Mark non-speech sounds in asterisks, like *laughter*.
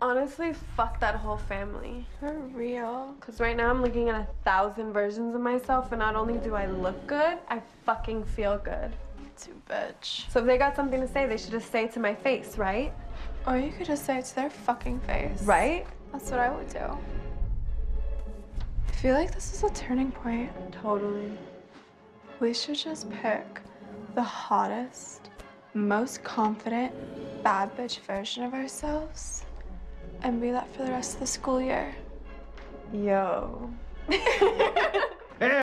Honestly, fuck that whole family. For real. Because right now I'm looking at a thousand versions of myself, and not only do I look good, I fucking feel good. Too bitch. So if they got something to say, they should just say it to my face, right? Or you could just say it to their fucking face. Right? That's what I would do. I feel like this is a turning point. Totally. We should just pick the hottest, most confident, bad bitch version of ourselves and be that for the rest of the school year. Yo. *laughs*